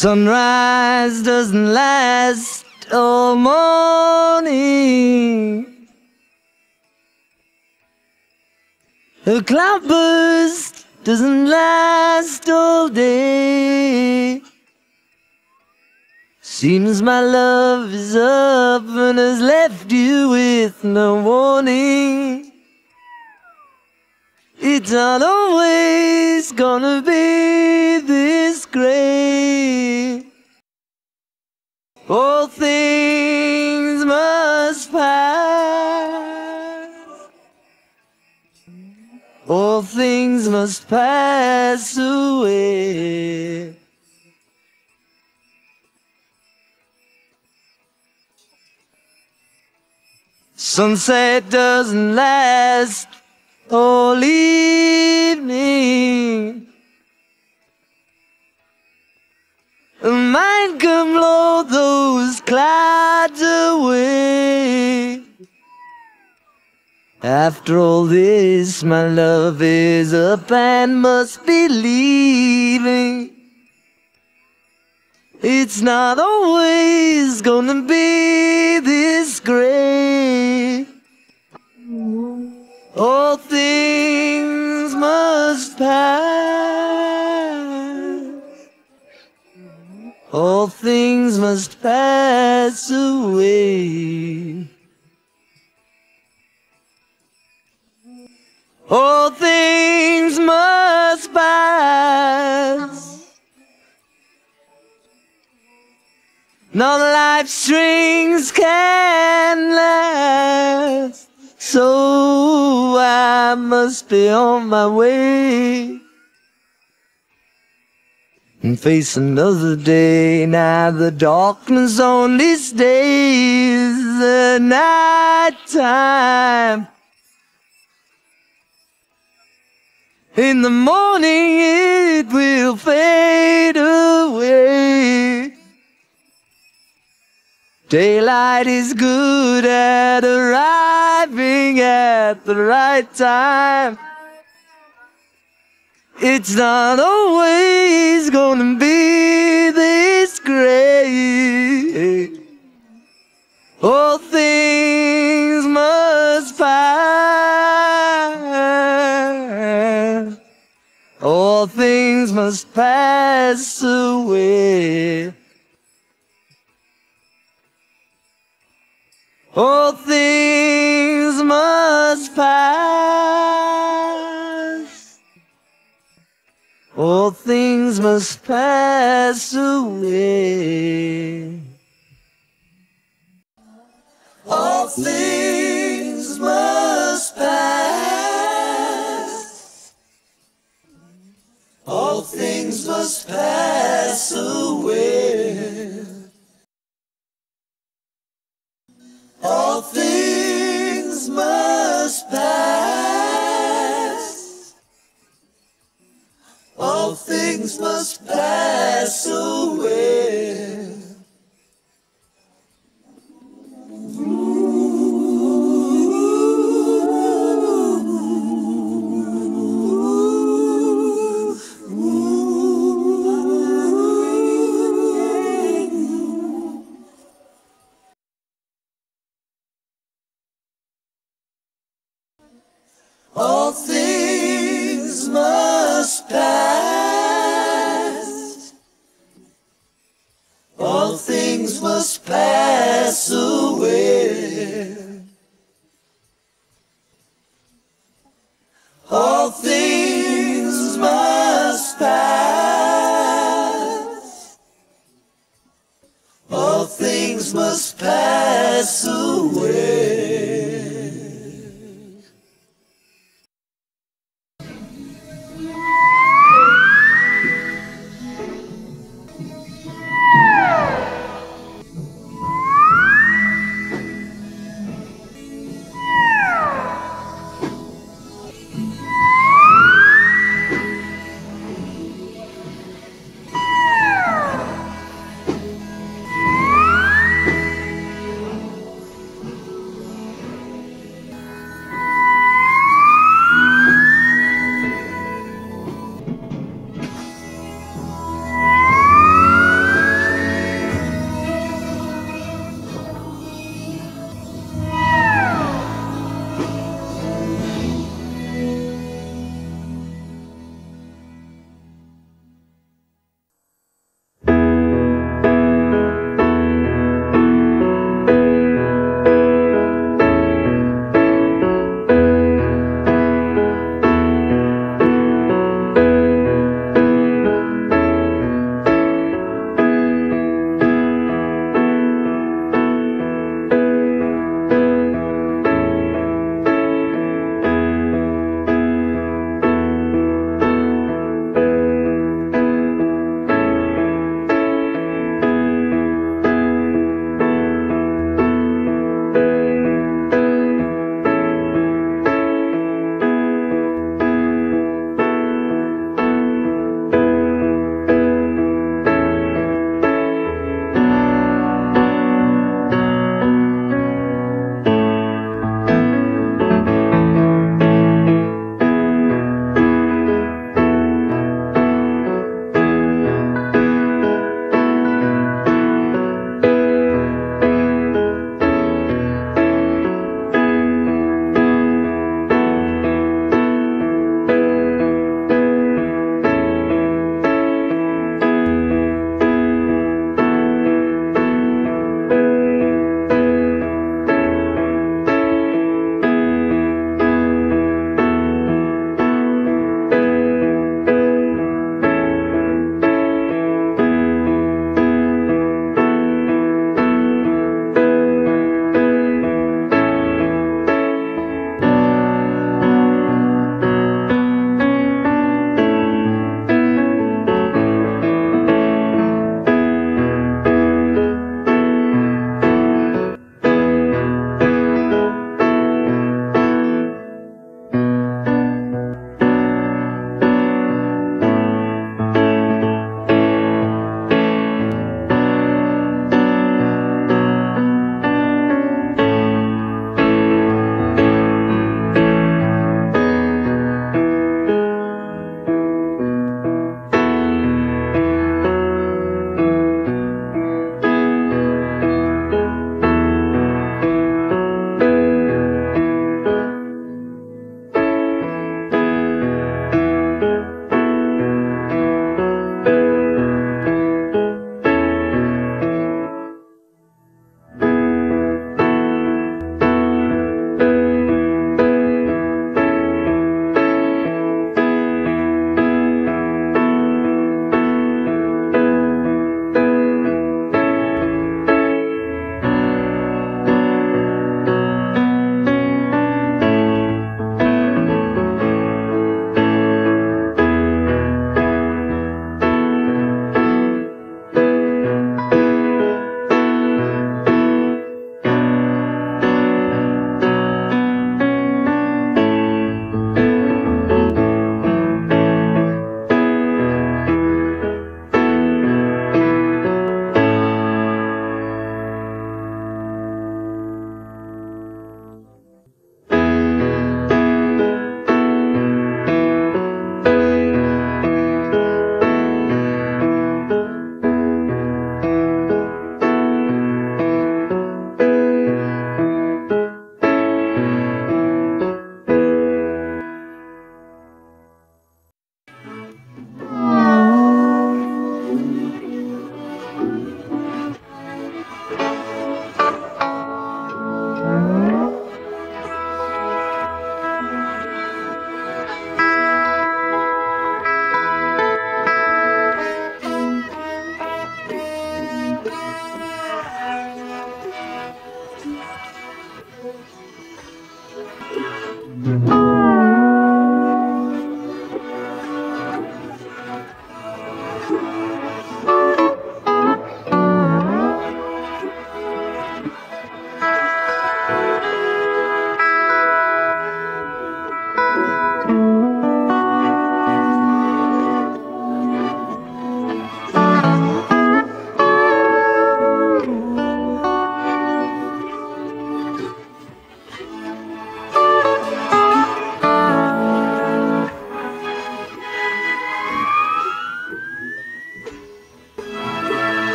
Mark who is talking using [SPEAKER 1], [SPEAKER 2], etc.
[SPEAKER 1] Sunrise doesn't last all morning. A cloudburst doesn't last all day. Seems my love is up and has left you with no warning. It's not always gonna be this great. All things must pass. All things must pass away. Sunset doesn't last all evening. Mine can blow those clouds away. After all this, my love is up and must be leaving. It's not always gonna be this great. Pass. All things must pass away. All things must pass. No life strings can last. So I must be on my way and face another day. Now the darkness on this day is the night time. In the morning it will fade away. Daylight is good at arriving at the right time. It's not always gonna be this great. All things must pass. All things must pass away. All things must pass. All things must pass away. All things must pass. All things must pass away. All things